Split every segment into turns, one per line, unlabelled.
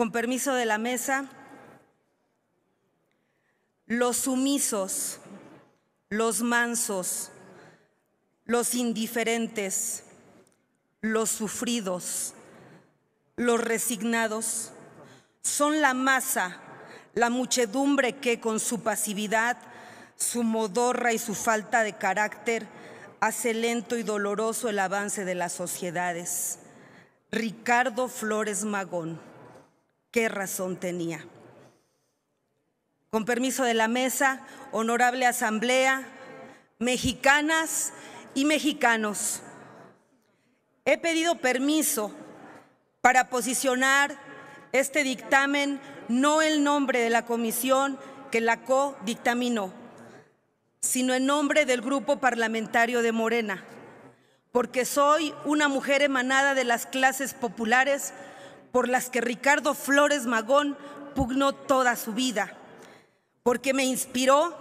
Con permiso de la mesa, los sumisos, los mansos, los indiferentes, los sufridos, los resignados, son la masa, la muchedumbre que con su pasividad, su modorra y su falta de carácter hace lento y doloroso el avance de las sociedades. Ricardo Flores Magón, ¿qué razón tenía? Con permiso de la mesa, honorable asamblea, mexicanas y mexicanos, he pedido permiso para posicionar este dictamen, no el nombre de la comisión que la co-dictaminó, sino en nombre del grupo parlamentario de Morena, porque soy una mujer emanada de las clases populares por las que Ricardo Flores Magón pugnó toda su vida, porque me inspiró,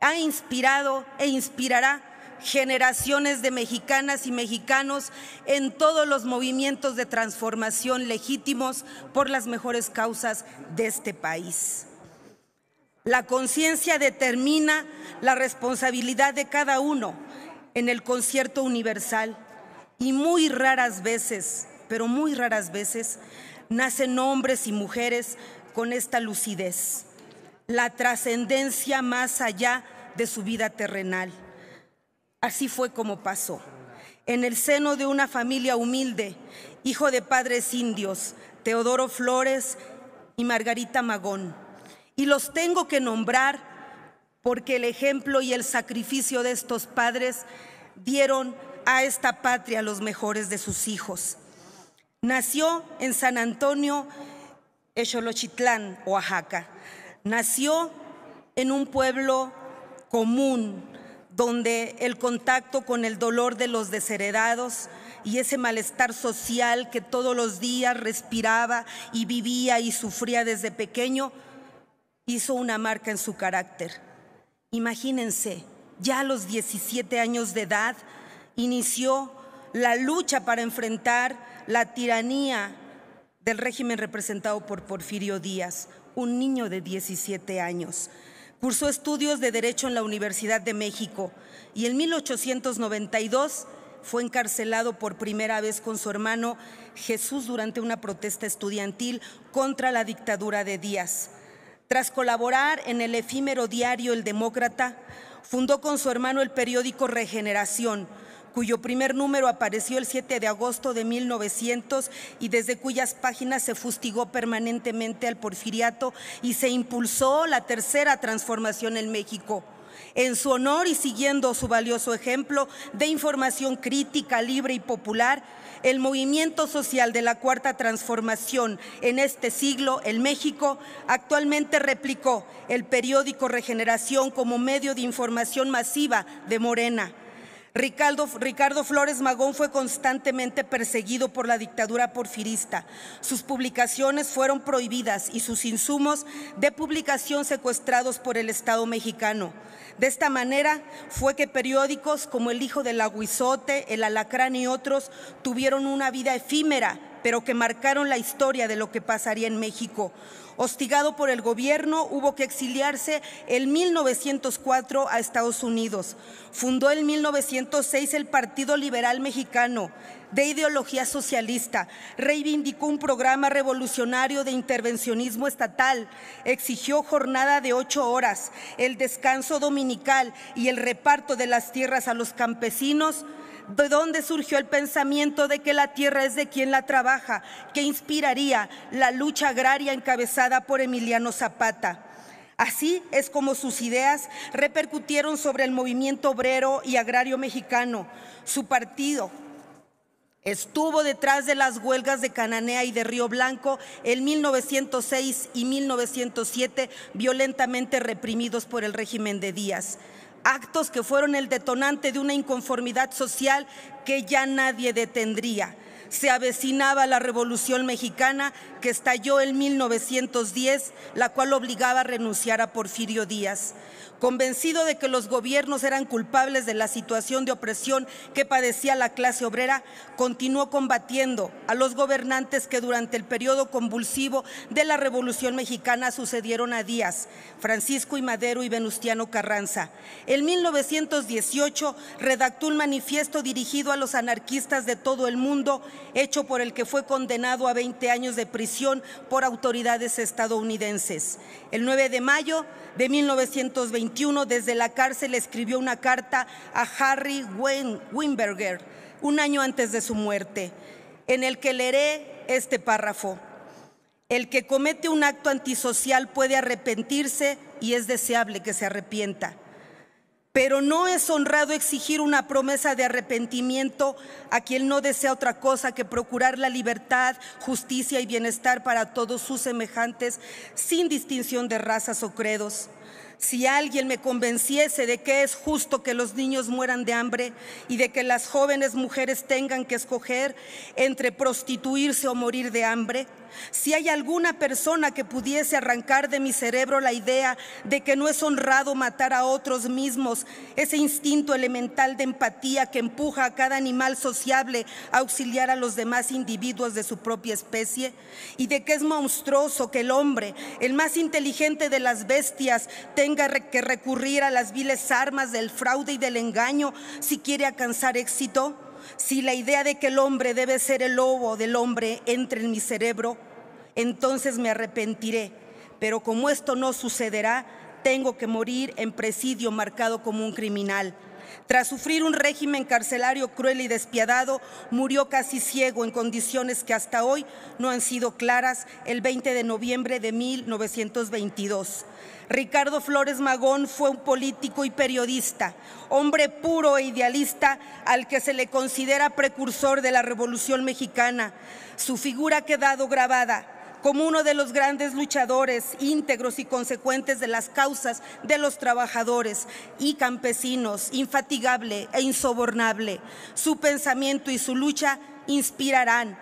ha inspirado e inspirará generaciones de mexicanas y mexicanos en todos los movimientos de transformación legítimos por las mejores causas de este país. La conciencia determina la responsabilidad de cada uno en el concierto universal y muy raras veces, pero muy raras veces, nacen hombres y mujeres con esta lucidez, la trascendencia más allá de su vida terrenal. Así fue como pasó. En el seno de una familia humilde, hijo de padres indios, Teodoro Flores y Margarita Magón. Y los tengo que nombrar porque el ejemplo y el sacrificio de estos padres dieron a esta patria los mejores de sus hijos. Nació en San Antonio, Exolochitlán, Oaxaca. Nació en un pueblo común, donde el contacto con el dolor de los desheredados y ese malestar social que todos los días respiraba y vivía y sufría desde pequeño, hizo una marca en su carácter. Imagínense, ya a los 17 años de edad inició la lucha para enfrentar la tiranía del régimen representado por Porfirio Díaz, un niño de 17 años. Cursó estudios de Derecho en la Universidad de México y en 1892 fue encarcelado por primera vez con su hermano Jesús durante una protesta estudiantil contra la dictadura de Díaz. Tras colaborar en el efímero diario El Demócrata, fundó con su hermano el periódico Regeneración, cuyo primer número apareció el 7 de agosto de 1900 y desde cuyas páginas se fustigó permanentemente al porfiriato y se impulsó la tercera transformación en México. En su honor y siguiendo su valioso ejemplo de información crítica, libre y popular, el movimiento social de la Cuarta Transformación en este siglo, en México, actualmente replicó el periódico Regeneración como medio de información masiva de Morena. Ricardo, Flores Magón fue constantemente perseguido por la dictadura porfirista. Sus publicaciones fueron prohibidas y sus insumos de publicación secuestrados por el Estado mexicano. De esta manera fue que periódicos como El Hijo del Aguizote, El Alacrán y otros tuvieron una vida efímera, pero que marcaron la historia de lo que pasaría en México. Hostigado por el gobierno, hubo que exiliarse en 1904 a Estados Unidos. Fundó en 1906 el Partido Liberal Mexicano, de ideología socialista. Reivindicó un programa revolucionario de intervencionismo estatal. Exigió jornada de ocho horas, el descanso dominical y el reparto de las tierras a los campesinos de dónde surgió el pensamiento de que la tierra es de quien la trabaja, que inspiraría la lucha agraria encabezada por Emiliano Zapata. Así es como sus ideas repercutieron sobre el movimiento obrero y agrario mexicano. Su partido, Estuvo detrás de las huelgas de Cananea y de Río Blanco en 1906 y 1907, violentamente reprimidos por el régimen de Díaz actos que fueron el detonante de una inconformidad social que ya nadie detendría. Se avecinaba la Revolución Mexicana que estalló en 1910, la cual obligaba a renunciar a Porfirio Díaz. Convencido de que los gobiernos eran culpables de la situación de opresión que padecía la clase obrera, continuó combatiendo a los gobernantes que durante el periodo convulsivo de la Revolución Mexicana sucedieron a Díaz, Francisco y Madero y Venustiano Carranza. En 1918 redactó un manifiesto dirigido a los anarquistas de todo el mundo, hecho por el que fue condenado a 20 años de prisión por autoridades estadounidenses. El 9 de mayo de 1921, desde la cárcel escribió una carta a Harry Weinberger, un año antes de su muerte, en el que leeré este párrafo. El que comete un acto antisocial puede arrepentirse y es deseable que se arrepienta. Pero no es honrado exigir una promesa de arrepentimiento a quien no desea otra cosa que procurar la libertad, justicia y bienestar para todos sus semejantes, sin distinción de razas o credos. Si alguien me convenciese de que es justo que los niños mueran de hambre y de que las jóvenes mujeres tengan que escoger entre prostituirse o morir de hambre, si hay alguna persona que pudiese arrancar de mi cerebro la idea de que no es honrado matar a otros mismos, ese instinto elemental de empatía que empuja a cada animal sociable a auxiliar a los demás individuos de su propia especie, y de que es monstruoso que el hombre, el más inteligente de las bestias, tenga que recurrir a las viles armas del fraude y del engaño si quiere alcanzar éxito, si la idea de que el hombre debe ser el lobo del hombre entre en mi cerebro, entonces me arrepentiré. Pero como esto no sucederá, tengo que morir en presidio marcado como un criminal. Tras sufrir un régimen carcelario cruel y despiadado, murió casi ciego en condiciones que hasta hoy no han sido claras el 20 de noviembre de 1922. Ricardo Flores Magón fue un político y periodista, hombre puro e idealista al que se le considera precursor de la Revolución Mexicana. Su figura ha quedado grabada como uno de los grandes luchadores íntegros y consecuentes de las causas de los trabajadores y campesinos, infatigable e insobornable. Su pensamiento y su lucha inspirarán.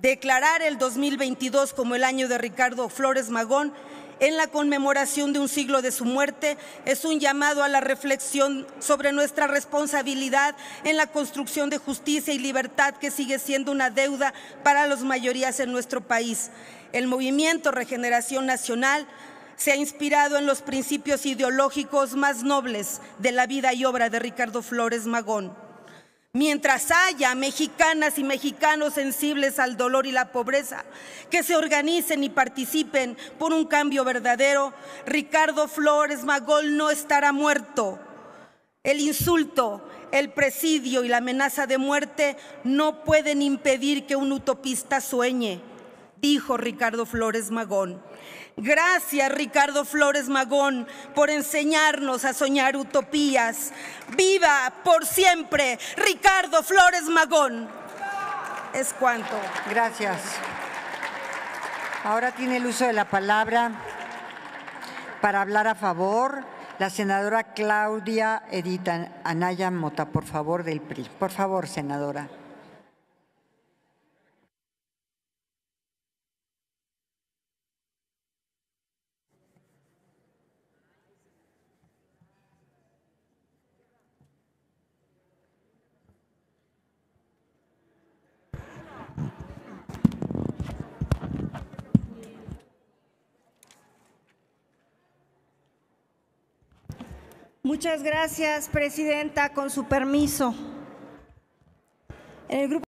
Declarar el 2022 como el año de Ricardo Flores Magón en la conmemoración de un siglo de su muerte es un llamado a la reflexión sobre nuestra responsabilidad en la construcción de justicia y libertad que sigue siendo una deuda para las mayorías en nuestro país. El movimiento Regeneración Nacional se ha inspirado en los principios ideológicos más nobles de la vida y obra de Ricardo Flores Magón. Mientras haya mexicanas y mexicanos sensibles al dolor y la pobreza, que se organicen y participen por un cambio verdadero, Ricardo Flores Magón no estará muerto. El insulto, el presidio y la amenaza de muerte no pueden impedir que un utopista sueñe, dijo Ricardo Flores Magón. Gracias, Ricardo Flores Magón, por enseñarnos a soñar utopías. Viva por siempre, Ricardo Flores Magón. Es cuanto.
Gracias. Ahora tiene el uso de la palabra para hablar a favor la senadora Claudia Edita Anaya Mota, por favor, del PRI. Por favor, senadora.
Muchas gracias, Presidenta, con su permiso.